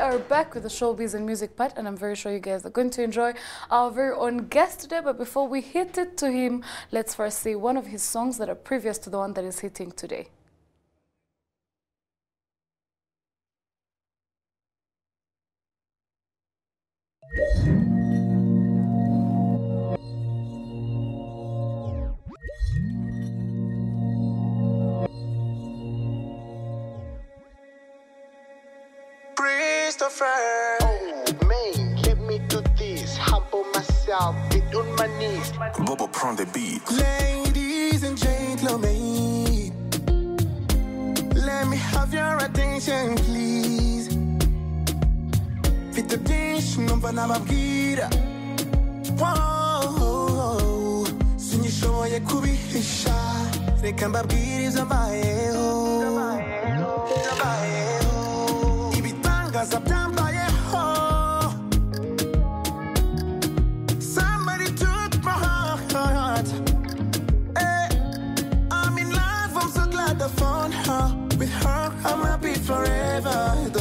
are back with the showbiz and music part, and I'm very sure you guys are going to enjoy our very own guest today. But before we hit it to him, let's first see one of his songs that are previous to the one that is hitting today. Christopher. Oh man, let me do this. Humble myself, get on my knees. Bobo prend the beat. Ladies and gentlemen, let me have your attention, please. Fit attention, numva nababwira. Wow, sinyishoboye kubihisha. Reka mbabwire ibyo oh. mbayeho. Mbayeho. Ibitangaza byambayeho. Somebody took my heart. Eh, I'm in love, I'm so glad I found her. With her, I'm happy forever.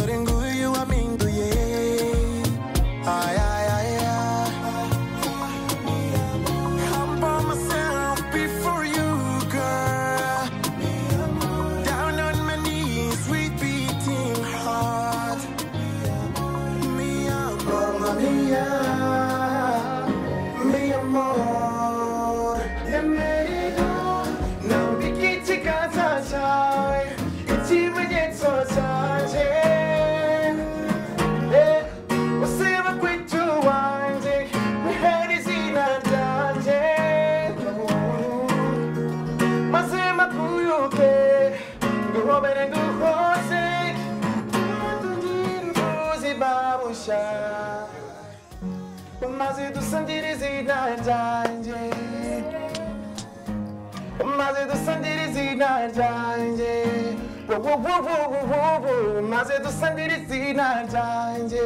Maze dusangire izina ryanjye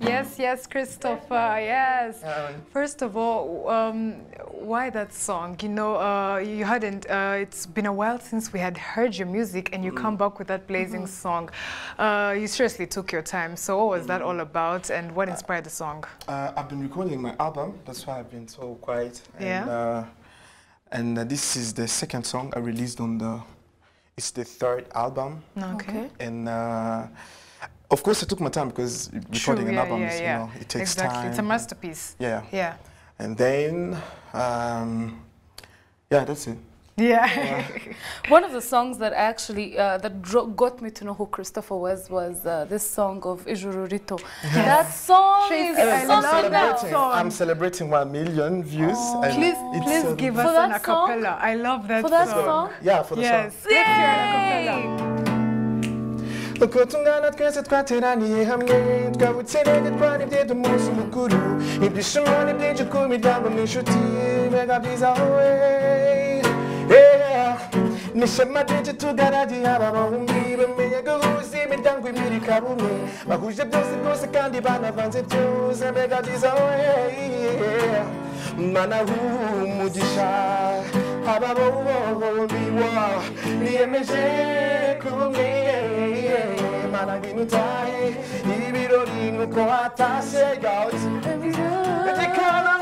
Yes, yes, Christopher, yes. Um, First of all, um, why that song? You know, uh, you hadn't, uh, it's been a while since we had heard your music and you come back with that blazing song. Uh, you seriously took your time. So what was that all about and what inspired the song? Uh, I've been recording my album. That's why I've been so quiet. And, Yeah. And uh, this is the second song I released on the. It's the third album, Okay. and uh, of course I took my time because recording an yeah, album yeah, is, yeah. you know, it takes time. exactly. time. It's a masterpiece. Yeah. Yeah. And then, um, yeah, that's it. Yeah. One of the songs that actually uh, that got me to know who Christopher was was uh, this song of Ijuru Rito. That song is Tracy, I love something that song. I'm celebrating one million views. and please, it's, please um, give For us that an song? acapella. I love that For that song. song? Yeah, for the Yes. song. Let's hear an acapella. uko tungana twese twateraniye hamwe twabutserege twaribye umunsi mukuru ibyishimo ni byinshi ku miryango n'inshuti mbega byiza wowe Yeah. Ni ishema ryinshi tugaragiye aba bahumbi bamenye guhuza imiryango ibiri ikaba umwe. Bahuje byose byose kandi banavanze byose mbega byiza oh, wowe mana umugisha aba bombi wa niyemeje kumwe mana ngwino utahe ibirori nk'uko watashe gahotse igikona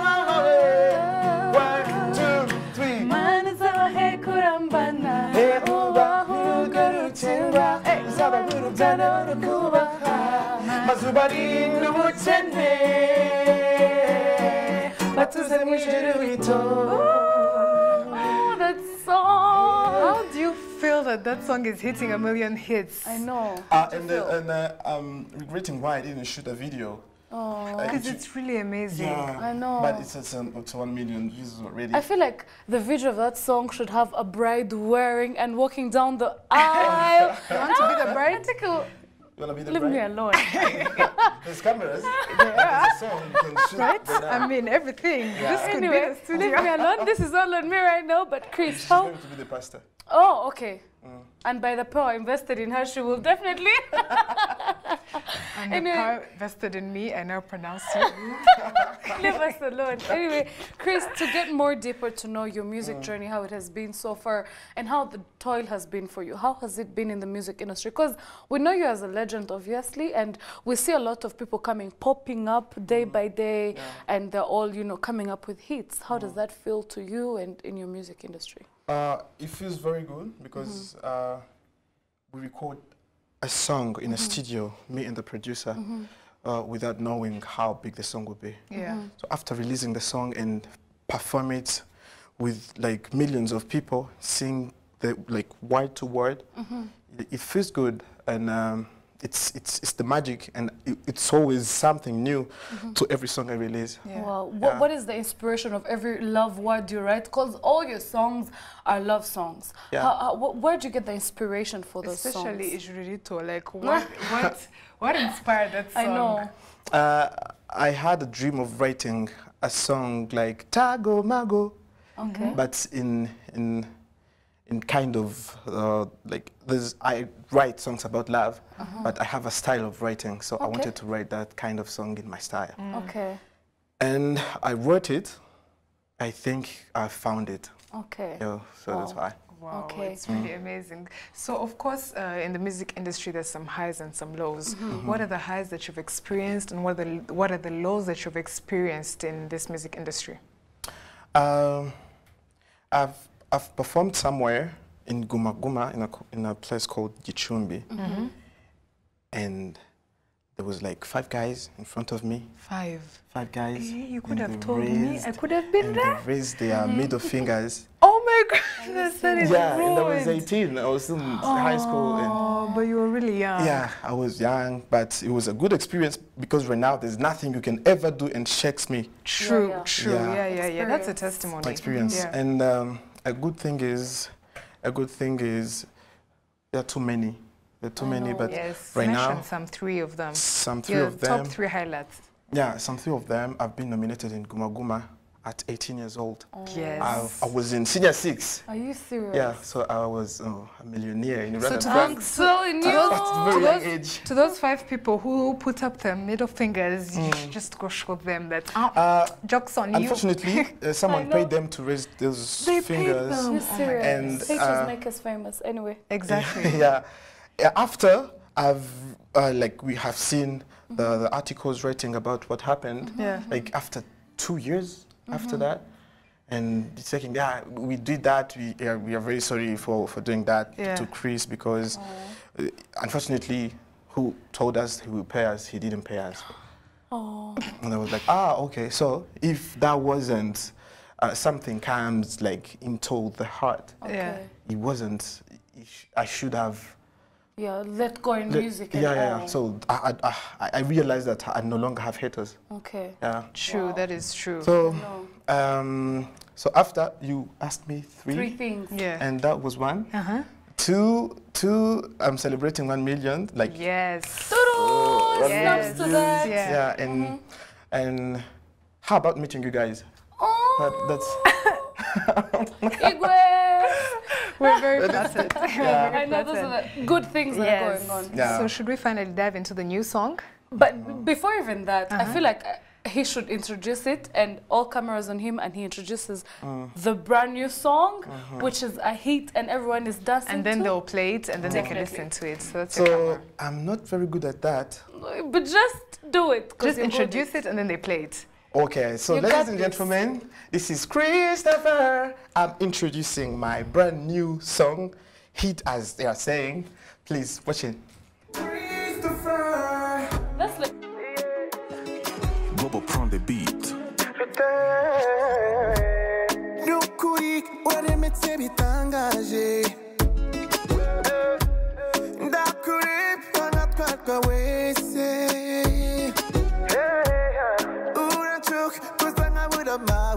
ubarinde ubukene batuze mu Oh, that song. How do you feel that that song is hitting a million hits? I know. Uh, and uh, and uh, I'm regretting why I didn't shoot a video. Oh, Because it's really amazing. yeah, I know. But it's, it's, um, it's one million views already. I feel like the video of that song should have a bride wearing and walking down the aisle. You want to be the bride? Take a- you wanna be the Leave me alone. There's cameras. There's a song you can shoot. Right? uh, I mean, everything. This could anyway, be the leave me alone. This is all on me right now. But Chris, She's how? going to be the pastor. Oh, okay. Mm. And by the power invested in her, she will definitely. And Anyway. the power vested in me, I now pronounce you. Leave us alone. Anyway, Chris, to get more deeper to know your music mm. journey, how it has been so far, and how the toil has been for you. How has it been in the music industry? Because we know you as a legend, obviously, and we see a lot of people coming, popping up day mm. by day, and they're all, you know, coming up with hits. How does that feel to you and in your music industry? Uh, it feels very good because uh, we record a song in a studio, me and the producer, uh, without knowing how big the song will be. Yeah. So after releasing the song and perform it with like millions of people, sing the like word to word, it, it feels good. And um, it's it's it's the magic and it, it's always something new to every song I release. Yeah. Wow. What, Yeah. what is the inspiration of every love word you write? Because all your songs are love songs. Yeah. How, how, wh- where do you get the inspiration for those Especially songs? Ijuru Rito, like what, what, what inspired that song? I know. Uh, I had a dream of writing a song like Tago Mago, Okay. but in in in kind of uh, like there's I write songs about love, but I have a style of writing, so I Uh-huh. Wanted to write that kind of song in my style. Okay. And I wrote it. I think I found it. Okay. Yeah, so that's why. Wow, Okay. it's really amazing. So, of course, uh, in the music industry, there's some highs and some lows. What are the highs that you've experienced, and what are the what are the lows that you've experienced in this music industry? Um, I've I've performed somewhere in Guma Guma in a in a place called Gicumbi, and there was like five guys in front of me. Five. Five guys. Eh, you could have they told me. I could have been and there. They raised their middle fingers. Oh my goodness, that is yeah, and I was 18. I was still in high school. Oh, but you were really young. yeah, I was young, but it was a good experience because right now there's nothing you can ever do and shakes me. True, yeah. true. Yeah. Yeah, yeah, yeah. That's a Experience. testimony. My experience. Yeah. And um, a good thing is, a good thing is, there are too many. There are too I many, know. but yes, right mention now, some three of them. some three Your of them. top three highlights. Yeah, some three of them. I've been nominated in Guma Guma at 18 years old. Yes. I, I was in senior six. Are you serious? Yeah, so I was oh, a millionaire in So Rwanda. to I'm those- so in to you. those- At a to very young age. To those five people who put up their middle fingers, you should just go show them that ah, Uh, jokes on you. unfortunately, uh, someone paid them to raise those They paid fingers. them. Are you Oh serious? And, Haters uh, make us famous. Anyway. Exactly. yeah. Yeah, After I've uh, like we have seen the, the articles writing about what happened. Yeah. Like after two years after that, and it's saying, yeah, we did that. We yeah, we are very sorry for for doing that Yeah. to Chris because uh, unfortunately, who told us he will pay us, he didn't pay us. Oh. And I was like, ah, okay. So if that wasn't uh, something comes like into the heart, Okay. Yeah. it wasn't. it sh- I should have. Yeah. Let go in Le- music. yeah, and yeah, yeah. So I, I, I, I realized that I no longer have haters. Okay. Yeah. True, Wow. that is true. So, No. um, so after you asked me three, Three things. yeah. and that was one. Uh-huh. Two, two. I'm celebrating one million. Like Yes. Doodle! one Snaps to million that. views. Yeah. Yeah, and and how about meeting you guys? Oh. That, that's Igwe. We're very flattered. We're Yeah. I know those are the good things that Yes. are going on. Yeah. So should we finally dive into the new song? But b- before even that, I Uh-huh. feel like uh, he should introduce it and all cameras on him and he introduces Mm. the brand new song, Uh-huh. which is a hit and everyone is dancing And then to. they'll play it and then they can Definitely. listen to it. So that's so. I'm not very good at that. But just do it. Just introduce it and then they play it. Okay, so You ladies and gentlemen, this is Christopher. I'm introducing my brand new song, hit as they are saying. Please watch it. Christopher, That's like Bobo prend des beats.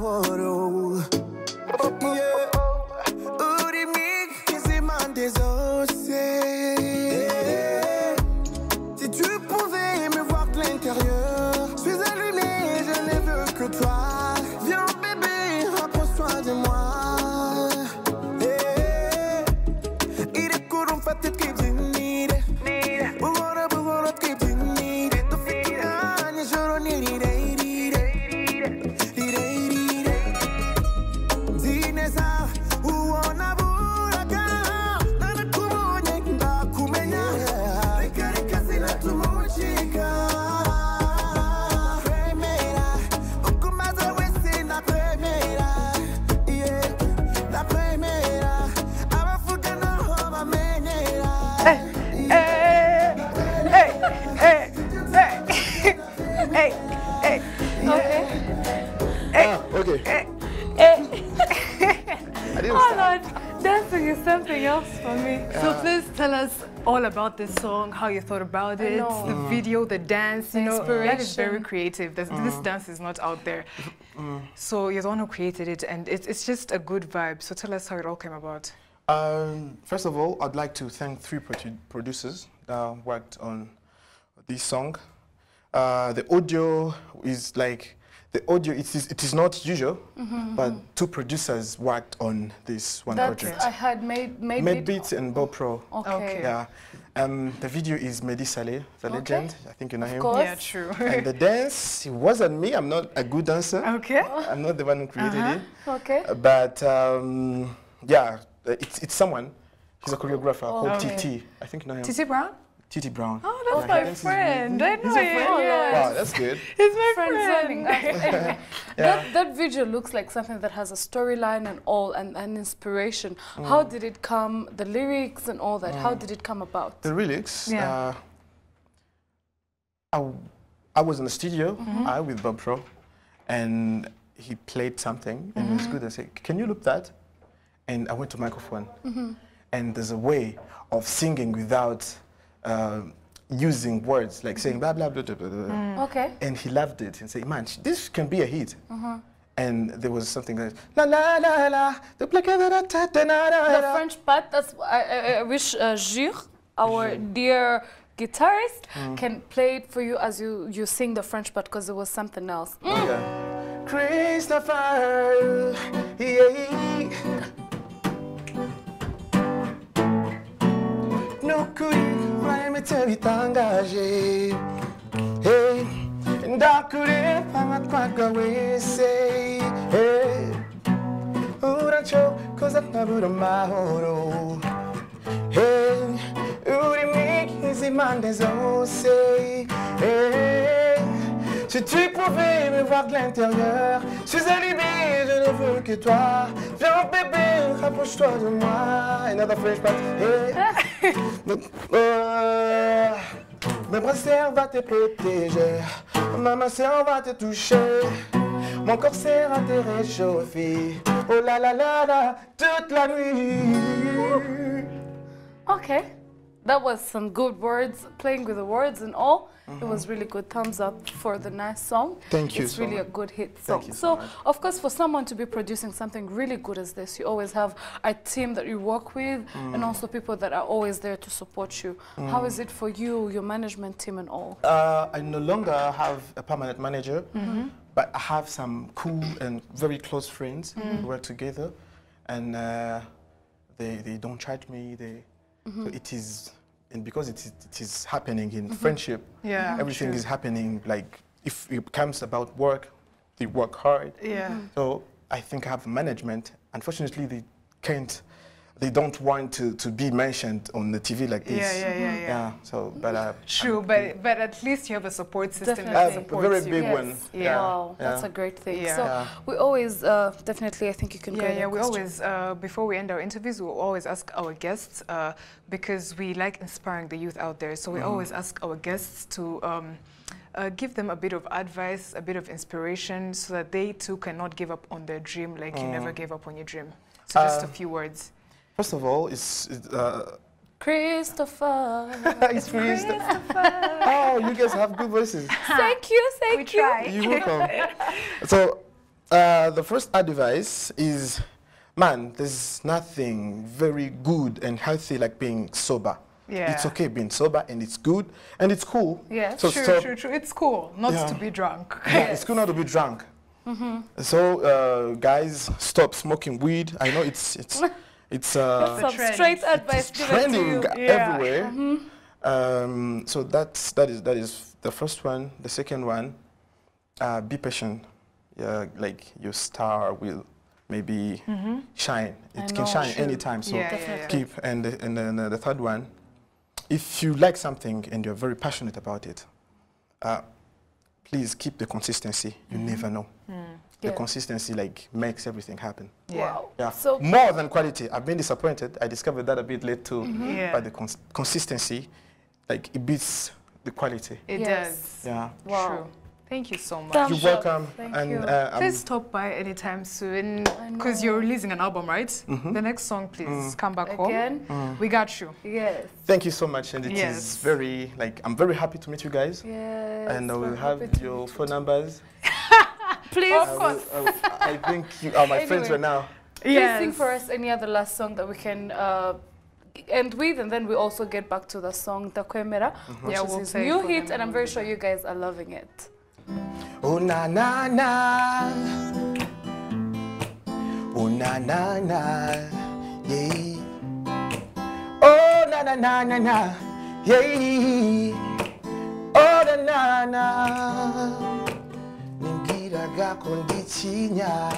Amahoro about this song, how you thought about it, know. the mm. video, the dance. You know, that is very creative. This, this mm. dance is not out there. Mm. So you're the one who created it, and it's it's just a good vibe. So tell us how it all came about. Um, first of all, I'd like to thank three produ- producers that worked on this song. Uh, the audio is like the audio. It is it is not usual, mm-hmm, but mm-hmm. two producers worked on this one That's project. I had made made, Made Beats and Bob Pro. Okay. Okay. Yeah. Um, the video is Meddy Saleh, the Okay. legend. I think you know him. course. Yeah, true. And the dance, it wasn't me. I'm not a good dancer. okay. I'm not the one who created it. Okay. But um, yeah, uh, it's, it's someone. He's a choreographer called Okay. TT. I think you know him. Titi Brown? TT Brown. Oh, that's Yeah, my he dances friend. I know He's a him. friend? Yeah. Wow, that's good. He's my Friends friend. learning. That, that video looks like something that has a storyline and all and, and inspiration. How did it come, the lyrics and all that, how did it come about? The lyrics. Yeah. Uh, I, w- I was in the studio Mm-hmm. I, with Bob Pro, and he played something, and it Mm-hmm. was good. I said, "Can you loop that?" And I went to microphone, Mm-hmm. and there's a way of singing without uh, using words, like saying blah blah blah blah blah. blah. Mm. Okay. And he loved it and said, "Man, this can be a hit." Uh-huh. And there was something like la la la la, the. French part, that's I, I, I wish uh, Jure, our dear guitarist, can play it for you as you, you sing the French part because it was something else. Mm. Yeah. Christopher, yeah. no Nukuri vraiment bitangaje Hey, ndakure pangatwaga wese Hey, ntabura amahoro Hey, uri mwiza impande zose si tu pouvais me voir de l'intérieur, je suis allumé, je ne veux que toi. Viens bébé, rapproche-toi de moi. Another French part. ma va te protéger, ma sœur va te toucher, mon corsaire va te réchauffer. Oh là là là là, toute la nuit. Ok. That was some good words, playing with the words and all. It was really good. Thumbs up for the nice song. Thank you It's so really much. a good hit song. Thank you so so, of course, for someone to be producing something really good as this, you always have a team that you work with Mm. and also people that are always there to support you. How is it for you, your management team and all? Uh, I no longer have a permanent manager, but I have some cool and very close friends who work together, and uh, they they don't charge me. They so it is, and because it is, it is happening in mm-hmm. friendship. Yeah, everything true. is happening. Like if it comes about work, they work hard. Yeah. So I think I have management. Unfortunately, they can't. They don't want to, to be mentioned on the TV like this. Yeah, yeah, yeah, yeah. So, but uh, True, but but at least you have a support system Definitely. I that have a supports very you. big Yes. one. Yeah. Wow, that's a great thing. Yeah. So Yeah. we always, uh, definitely, I think you can go Yeah, yeah. We question. always, uh, before we end our interviews, we always ask our guests uh, because we like inspiring the youth out there. So we always ask our guests to um, uh, give them a bit of advice, a bit of inspiration, so that they too cannot give up on their dream like you never gave up on your dream. So just a Uh, few words. First of all, it's, it's, uh, Christopher. it's free stuff. Oh, you guys have good voices. thank you, thank you. You're welcome. so, uh, the first advice is, man, there's nothing very good and healthy like being sober. Yeah. It's okay being sober and it's good and it's cool. Yes. So true, stop. true, true. It's cool not Yeah. to be drunk. Yeah, it's cool not to be drunk. Mm -hmm. So, uh, guys, stop smoking weed. I know it's it's it's uh, Some trend. straight advice it's given to trending you. Yeah. everywhere. Um, so that's that is that is the first one. The second one, uh, be patient. Yeah, like your star will maybe shine. I It know. can shine True. anytime. So Yeah, yeah, yeah. keep and the, and then uh, the third one, if you like something and you're very passionate about it, uh, please keep the consistency. You never know. The consistency like makes everything happen. Yeah. Wow. Yeah. So More than quality. I've been disappointed. I discovered that a bit late too. Yeah. But the cons- consistency, like it beats the quality. It Yes. does. Yeah. Wow. True. Thank you so much. Thumbs You're up. welcome. Thank and you. Uh, Please stop by anytime soon because you're releasing an album, right? Mm-hmm. The next song, please Mm. come back Again? home. We got you. Yes. thank you so much, and it is Yes. very like I'm very happy to meet you guys, Yes. and I will have your phone numbers. Please, I, will, I, will- I think you are my friends Anyway. right now. please sing for us any other last song that we can uh, end with, and then we also get back to the song Takwemera, which Yeah, is we'll his new hit, them and I'm very sure you guys are loving it. Oh na na na. Oh na na na. Yeah. Oh na na na na na. Yeah. Oh na na na. Ningiraga kundicinya.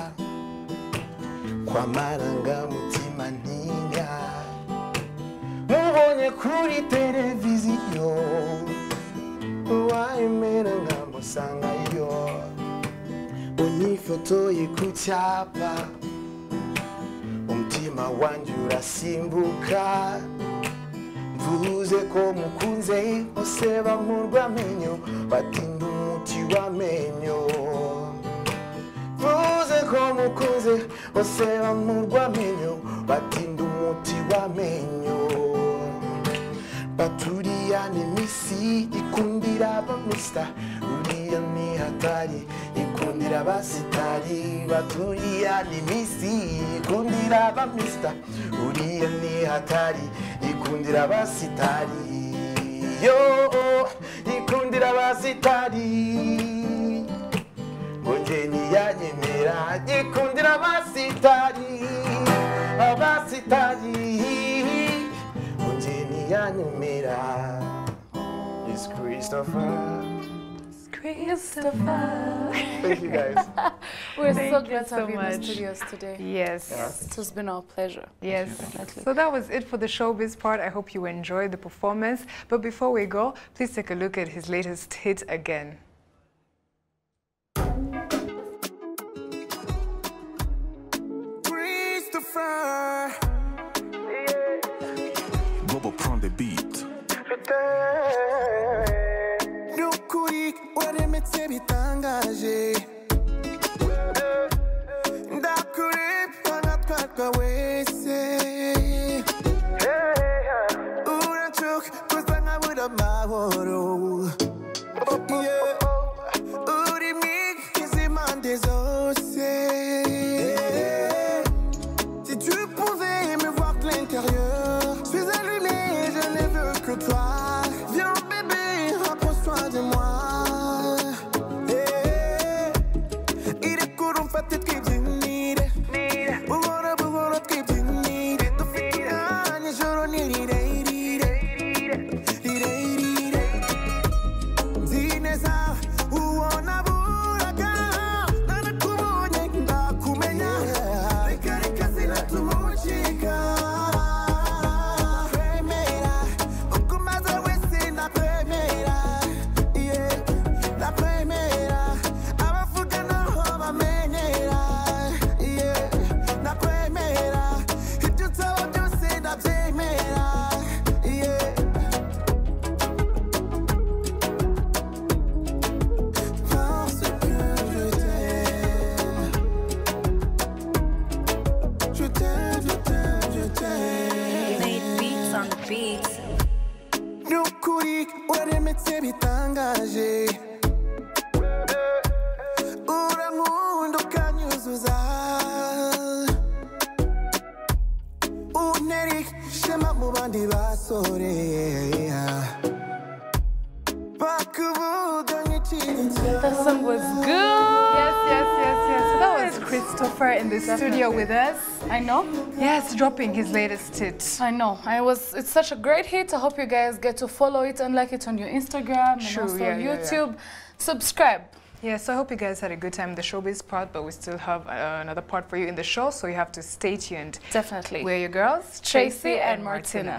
Kwa marangamutima ntinya. Mubonye kuri televiziyo. wayemera nkamusangayo unyifotoye ku cyapa umutima wanjye urasimbuka mvuze ko mukunze bose bamurwa amenyo batinda Você é Onsewa Mungu amenyo Batindu muti wamenyo Baturia ni misi Ikundira bamista Uria ni hatari Ikundira basitari Baturia ni misi Ikundira bamista Uria ni hatari Ikundira basitari Yo, ikundira citari. Ngo nje ntiyanyemera ikundira abasitari abasitari Ujeni Yanumira is Christopher. Christopher. Thank you guys. We're Thank so glad to so have you in the studios today. Yes. It has been our pleasure. Yes. Definitely. So that was it for the showbiz part. I hope you enjoyed the performance. But before we go, please take a look at his latest hit again. Bobo prend des beats. Nukuri waremetse bitangaje ndakureba nkatwarwa wese gusa nkabura amahoro Yeah. uri mwiza impande zose ishema basore bakuvuga That song was good. Yes, yes, yes, yes. So that was Christopher in the studio with us. I know. Yes, dropping his latest hit. I know. I was. It's such a great hit. I hope you guys get to follow it and like it on your Instagram and Sure, also yeah, yeah, yeah. YouTube. Subscribe. Yeah, so I hope you guys had a good time in the showbiz part, but we still have uh, another part for you in the show, so you have to stay tuned. Definitely. We're your girls, Tracy and Martina.